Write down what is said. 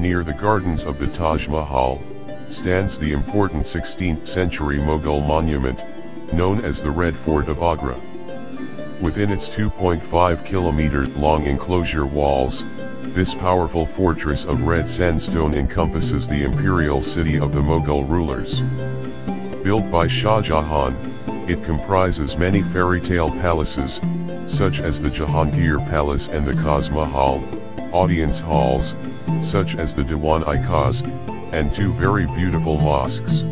Near the gardens of the Taj Mahal, stands the important 16th century Mughal monument, known as the Red Fort of Agra. Within its 2.5 kilometer long enclosure walls, this powerful fortress of red sandstone encompasses the imperial city of the Mughal rulers. Built by Shah Jahan, it comprises many fairy tale palaces, such as the Jahangir Palace and the Taj Mahal, audience halls, such as the Diwan-i-Khas, and two very beautiful mosques.